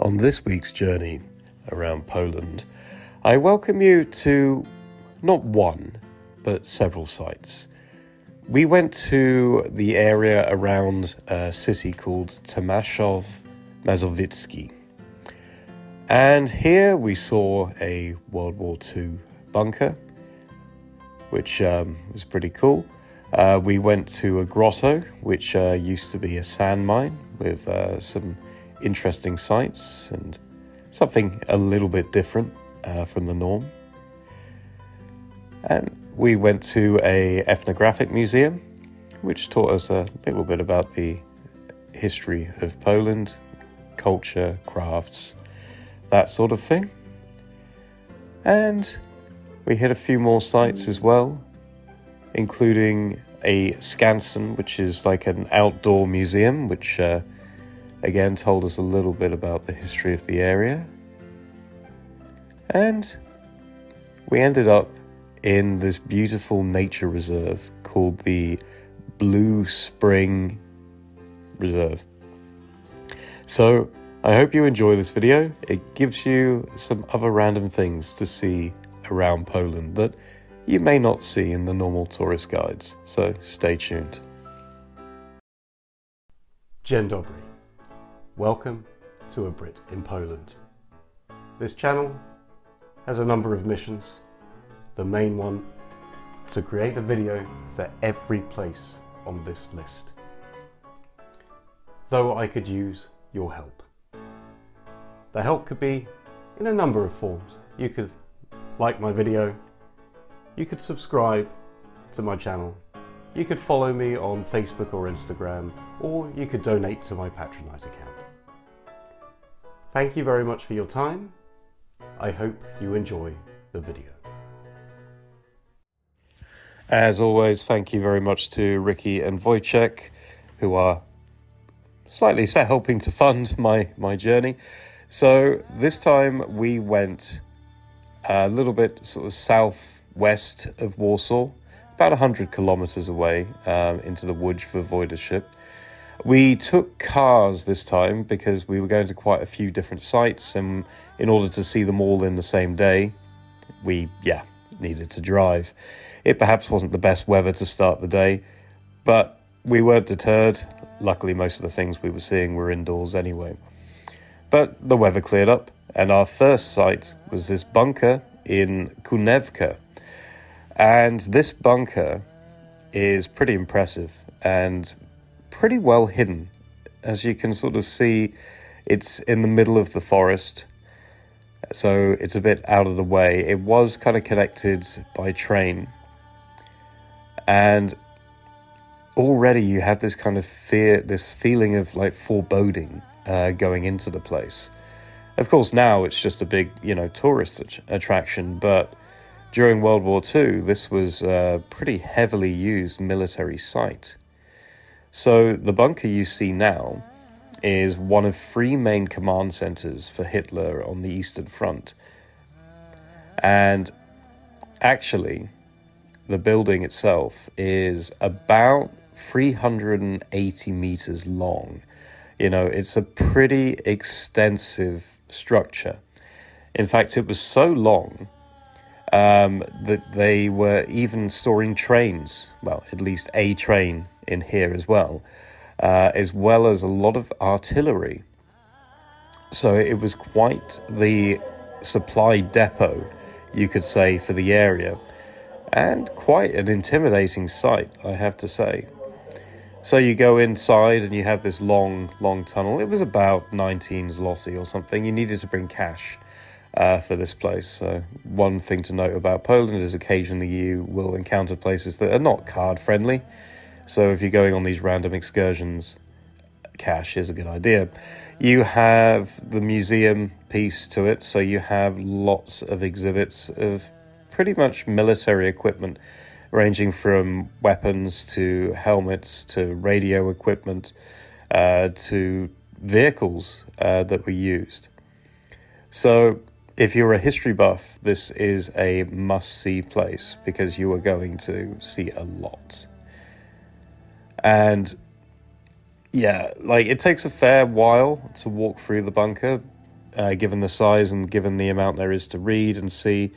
On this week's journey around Poland, I welcome you to not one, but several sites. We went to the area around a city called Tomaszów Mazowiecki. And here we saw a World War II bunker, which um, was pretty cool. Uh, we went to a grotto, which uh, used to be a sand mine with uh, some interesting sights and something a little bit different uh, from the norm. And we went to a ethnographic museum, which taught us a little bit about the history of Poland, culture, crafts, that sort of thing. And we hit a few more sites as well, including a skansen, which is like an outdoor museum, which uh, again told us a little bit about the history of the area. And we ended up in this beautiful nature reserve called the Blue Spring Reserve. So, I hope you enjoy this video. It gives you some other random things to see around Poland that you may not see in the normal tourist guides. So, stay tuned. Dzień dobry. Welcome to A Brit in Poland. This channel has a number of missions. The main one to create a video for every place on this list. Though I could use your help. The help could be in a number of forms. You could like my video, you could subscribe to my channel, you could follow me on Facebook or Instagram, or you could donate to my Patronite account. Thank you very much for your time. I hope you enjoy the video. As always, thank you very much to Ricky and Wojciech, who are slightly helping to fund my, my journey. So this time we went a little bit sort of southwest of Warsaw, about 100 kilometers away um, into the Łódź Voivodeship. We took cars this time because we were going to quite a few different sites, and in order to see them all in the same day, we, yeah, needed to drive. It perhaps wasn't the best weather to start the day, but we weren't deterred. Luckily, most of the things we were seeing were indoors anyway. But the weather cleared up, and our first site was this bunker in Konewka. And this bunker is pretty impressive and pretty well hidden. As you can sort of see, it's in the middle of the forest, so it's a bit out of the way. It was kind of connected by train. And already you have this kind of fear, this feeling of like foreboding uh, going into the place. Of course, now it's just a big, you know, tourist attraction, but during World War II, this was a pretty heavily used military site. So the bunker you see now is one of three main command centers for Hitler on the Eastern Front. And actually, the building itself is about 380 meters long. You know, it's a pretty extensive structure. In fact, it was so long um, that they were even storing trains, well, at least a train in here as well, uh, as well as a lot of artillery. So it was quite the supply depot, you could say, for the area, and quite an intimidating sight, I have to say. So you go inside and you have this long, long tunnel. It was about 19 zloty or something. You needed to bring cash uh, for this place. So one thing to note about Poland is occasionally you will encounter places that are not card friendly. So if you're going on these random excursions, cash is a good idea. You have the museum piece to it, so you have lots of exhibits of pretty much military equipment, ranging from weapons to helmets to radio equipment uh, to vehicles uh, that were used. So if you're a history buff, this is a must see place because you are going to see a lot. And yeah, like it takes a fair while to walk through the bunker, uh, given the size and given the amount there is to read and see.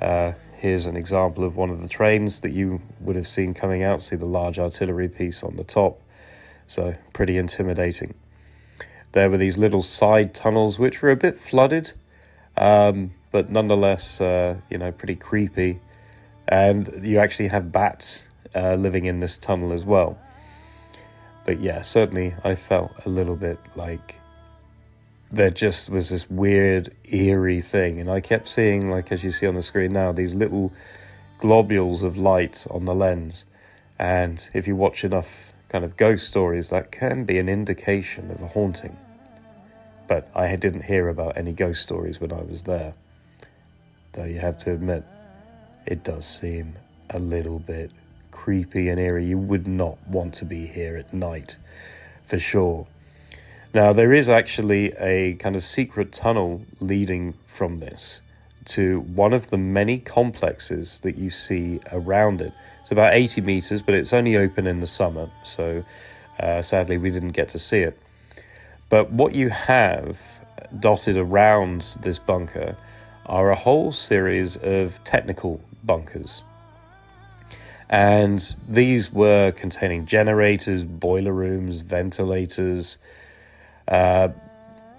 Uh, here's an example of one of the trains that you would have seen coming out. See the large artillery piece on the top. So, pretty intimidating. There were these little side tunnels which were a bit flooded, um, but nonetheless, uh, you know, pretty creepy. And you actually have bats uh, living in this tunnel as well. But yeah, certainly I felt a little bit like there just was this weird, eerie thing. And I kept seeing, like as you see on the screen now, these little globules of light on the lens. And if you watch enough kind of ghost stories, that can be an indication of a haunting. But I didn't hear about any ghost stories when I was there. Though you have to admit, it does seem a little bit creepy and eerie. You would not want to be here at night, for sure. Now, there is actually a kind of secret tunnel leading from this to one of the many complexes that you see around it. It's about 80 meters, but it's only open in the summer, so uh, sadly we didn't get to see it. But what you have dotted around this bunker are a whole series of technical bunkers. And these were containing generators, boiler rooms, ventilators, uh,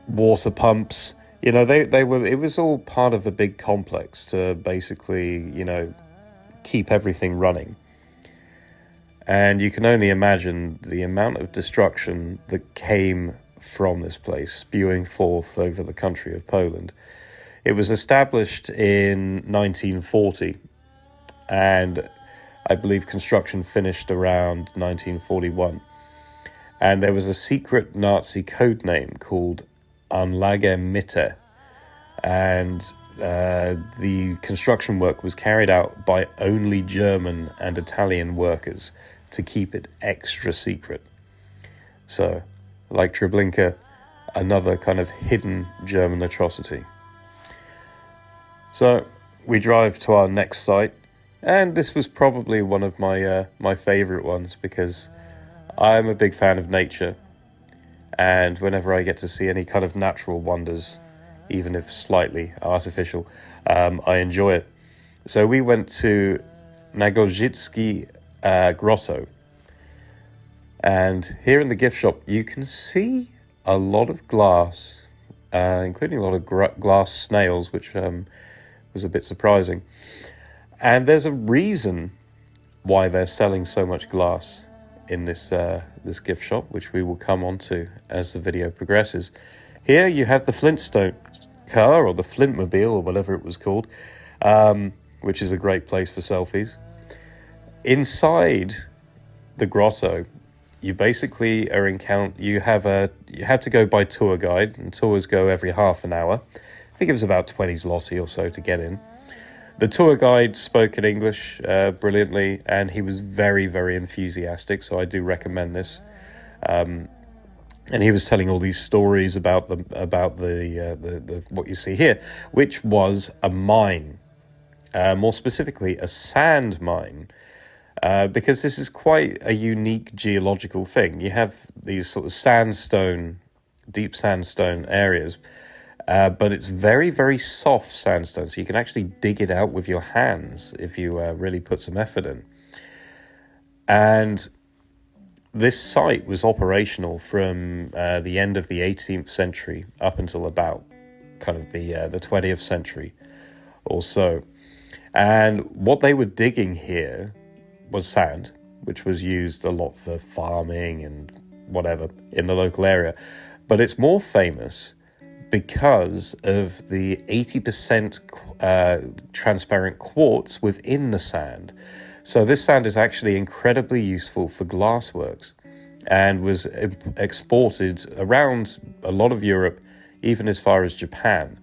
water pumps. You know, they, they were, it was all part of a big complex to basically, you know, keep everything running. And you can only imagine the amount of destruction that came from this place, spewing forth over the country of Poland. It was established in 1940, and I believe construction finished around 1941 and there was a secret Nazi code name called Anlage Mitte, and uh, the construction work was carried out by only German and Italian workers to keep it extra secret. So, like Treblinka, another kind of hidden German atrocity. So, we drive to our next site, and this was probably one of my uh, my favorite ones because I'm a big fan of nature, and whenever I get to see any kind of natural wonders, even if slightly artificial, um, I enjoy it. So we went to Nagórzyckie uh, Grotto, and here in the gift shop, you can see a lot of glass, uh, including a lot of glass snails, which um, was a bit surprising. And there's a reason why they're selling so much glass in this uh, this gift shop, which we will come on to as the video progresses. Here you have the Flintstone car or the Flintmobile or whatever it was called, um, which is a great place for selfies. Inside the grotto, you basically are encounter you have a you have to go by tour guide, and tours go every half an hour. I think it was about twenty zloty or so to get in. The tour guide spoke in English uh, brilliantly, and he was very, very enthusiastic. So I do recommend this. Um, and he was telling all these stories about the about the, uh, the, the what you see here, which was a mine, uh, more specifically a sand mine, uh, because this is quite a unique geological thing. You have these sort of sandstone, deep sandstone areas uh, but it's very, very soft sandstone, so you can actually dig it out with your hands if you uh, really put some effort in. And this site was operational from uh, the end of the 18th century up until about kind of the uh, the 20th century or so. And what they were digging here was sand, which was used a lot for farming and whatever in the local area. But it's more famous because of the 80% uh, transparent quartz within the sand. So, this sand is actually incredibly useful for glassworks and was exported around a lot of Europe, even as far as Japan.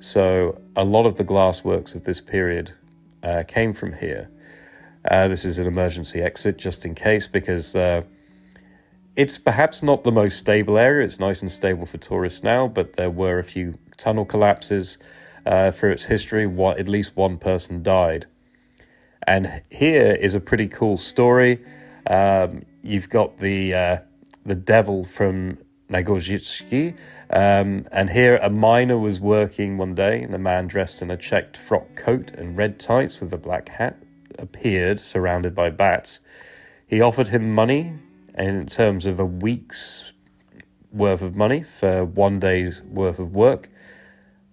So, a lot of the glassworks of this period uh, came from here. Uh, this is an emergency exit just in case because uh, it's perhaps not the most stable area. It's nice and stable for tourists now, but there were a few tunnel collapses uh, through its history. What at least one person died, and here is a pretty cool story. Um, you've got the uh, the devil from Nagórzycki. Um, and here, a miner was working one day, and a man dressed in a checked frock coat and red tights with a black hat appeared, surrounded by bats. He offered him money in terms of a week's worth of money for one day's worth of work,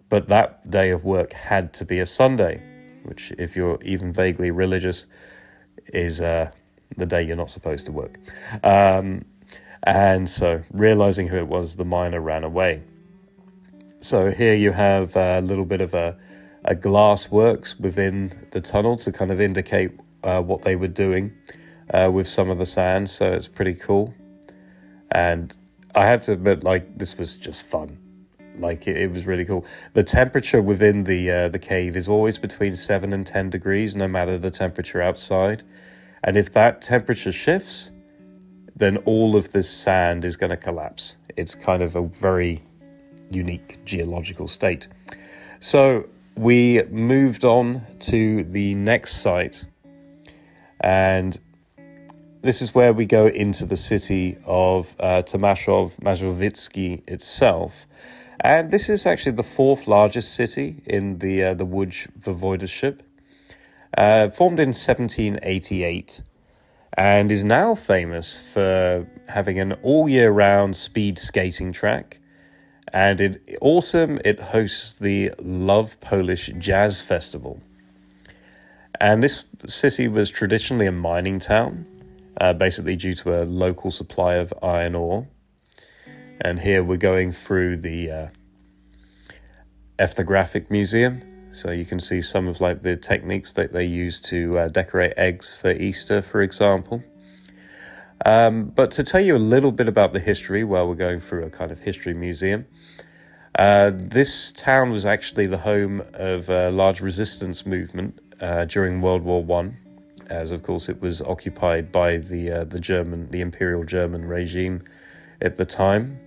but that day of work had to be a Sunday, which, if you're even vaguely religious, is uh, the day you're not supposed to work. Um, and so, realizing who it was, the miner ran away. So, here you have a little bit of a, a glass works within the tunnel to kind of indicate uh, what they were doing uh, with some of the sand. So, it's pretty cool. And I have to admit, like, this was just fun. Like it, it was really cool. The temperature within the uh, the cave is always between seven and ten degrees, no matter the temperature outside. And if that temperature shifts, then all of this sand is going to collapse. It's kind of a very unique geological state. So we moved on to the next site, and this is where we go into the city of uh, Mazowiecki itself. And this is actually the fourth largest city in the uh, the Łódź voivodeship, uh, formed in 1788 and is now famous for having an all year round speed skating track. And in autumn, it hosts the Love Polish Jazz Festival. And this city was traditionally a mining town, uh, basically due to a local supply of iron ore. And here we're going through the uh, ethnographic museum. So you can see some of like the techniques that they use to uh, decorate eggs for Easter, for example. Um, but to tell you a little bit about the history while we're going through a kind of history museum, uh, this town was actually the home of a large resistance movement uh, during World War One, as of course it was occupied by the uh, the German, the Imperial German regime at the time.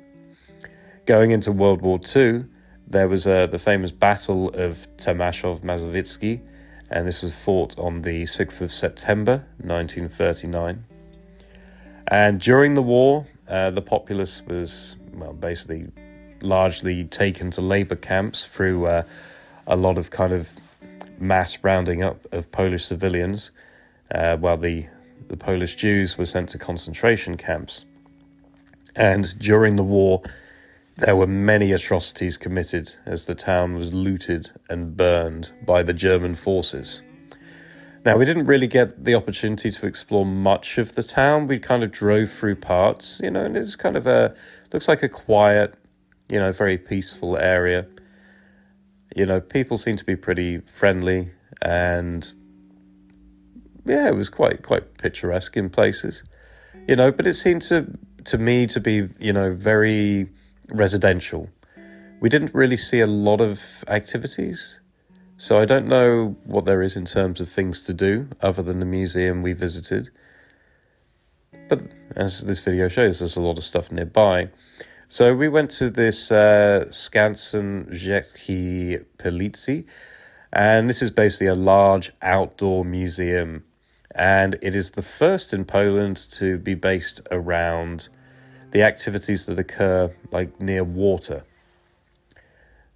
Going into World War II, there was uh, the famous Battle of Tomaszów Mazowiecki, and this was fought on the 6th of September 1939. And during the war, uh, the populace was well, basically largely taken to labor camps through uh, a lot of kind of mass rounding up of Polish civilians, uh, while the, the Polish Jews were sent to concentration camps. And during the war, there were many atrocities committed as the town was looted and burned by the German forces. Now, we didn't really get the opportunity to explore much of the town. We kind of drove through parts, you know, and it's kind of a, looks like a quiet, you know, very peaceful area. You know, people seem to be pretty friendly and yeah, it was quite, quite picturesque in places, you know, but it seemed to, to me to be, you know, very, residential. We didn't really see a lot of activities, so I don't know what there is in terms of things to do other than the museum we visited. But as this video shows, there's a lot of stuff nearby. So we went to this uh, Skansen Rzeki Pilicy, and this is basically a large outdoor museum, and it is the first in Poland to be based around the activities that occur like near water.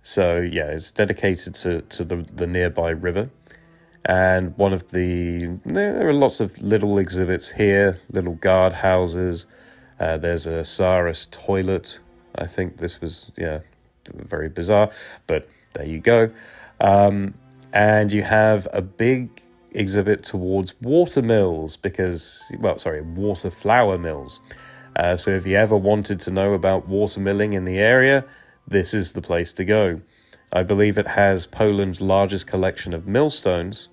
So yeah, it's dedicated to, to the, the nearby river. And one of the there are lots of little exhibits here, little guard houses. Uh, there's a Saris toilet. I think this was yeah very bizarre, but there you go. Um, and you have a big exhibit towards water mills because well sorry water flour mills uh, so if you ever wanted to know about water milling in the area, this is the place to go. I believe it has Poland's largest collection of millstones,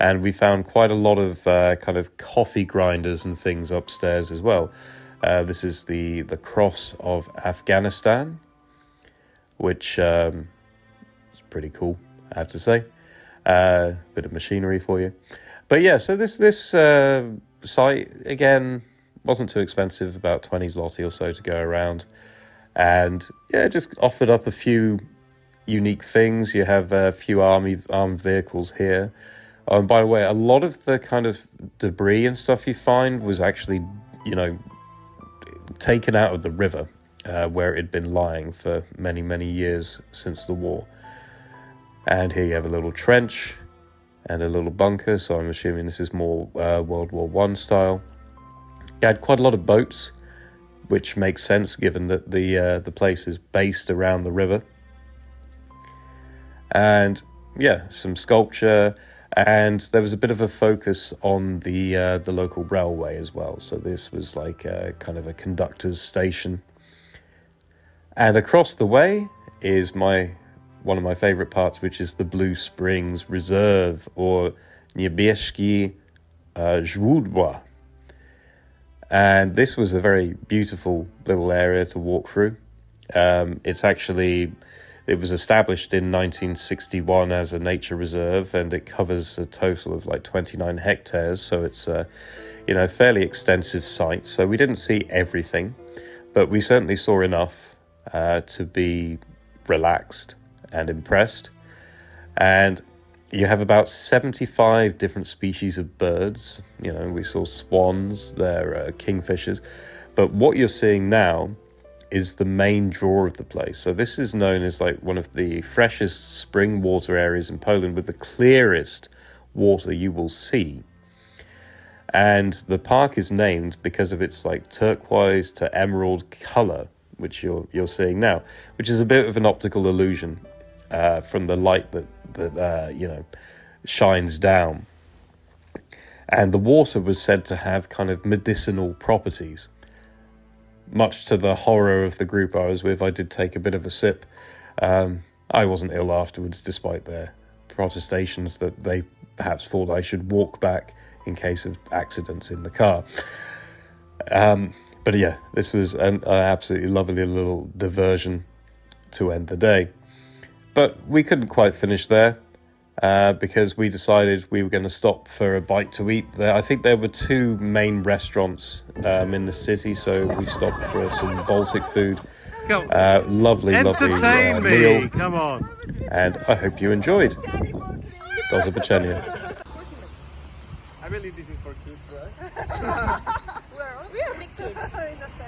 and we found quite a lot of uh, kind of coffee grinders and things upstairs as well. Uh, this is the the cross of Afghanistan, which um, is pretty cool. I have to say, uh, bit of machinery for you. But yeah, so this this uh, site again wasn't too expensive, about 20 zloty or so to go around. And yeah, just offered up a few unique things. You have a few army armed vehicles here. Oh, and by the way, a lot of the kind of debris and stuff you find was actually, you know, taken out of the river. uh, where it had been lying for many, many years since the war. And here you have a little trench and a little bunker, so I'm assuming this is more uh, World War One style. You had quite a lot of boats, which makes sense given that the uh, the place is based around the river. And yeah, some sculpture, and there was a bit of a focus on the uh, the local railway as well. So this was like a, kind of a conductor's station. And across the way is my one of my favorite parts, which is the Blue Springs Reserve or Niebieskie uh, Źródła. And this was a very beautiful little area to walk through. Um, it's actually, it was established in 1961 as a nature reserve and it covers a total of like 29 hectares. So it's a, you know, fairly extensive site. So we didn't see everything, but we certainly saw enough uh, to be relaxed and impressed. And you have about 75 different species of birds. You know, we saw swans, there are kingfishers. But what you're seeing now is the main draw of the place. So this is known as like one of the freshest spring water areas in Poland with the clearest water you will see. And the park is named because of its like turquoise to emerald color, which you're you're seeing now, which is a bit of an optical illusion uh, from the light that that uh, you know shines down. And the water was said to have kind of medicinal properties. Much to the horror of the group I was with, I did take a bit of a sip. Um, I wasn't ill afterwards, despite their protestations that they perhaps thought I should walk back in case of accidents in the car. Um, but yeah, this was an, an absolutely lovely little diversion to end the day. But we couldn't quite finish there uh, because we decided we were going to stop for a bite to eat. There, I think there were two main restaurants um, in the city, so we stopped for some Baltic food. Uh, lovely, lovely uh, meal. Come on. And I hope you enjoyed. Do zobaczenia. I believe this is for kids, right? we are big kids.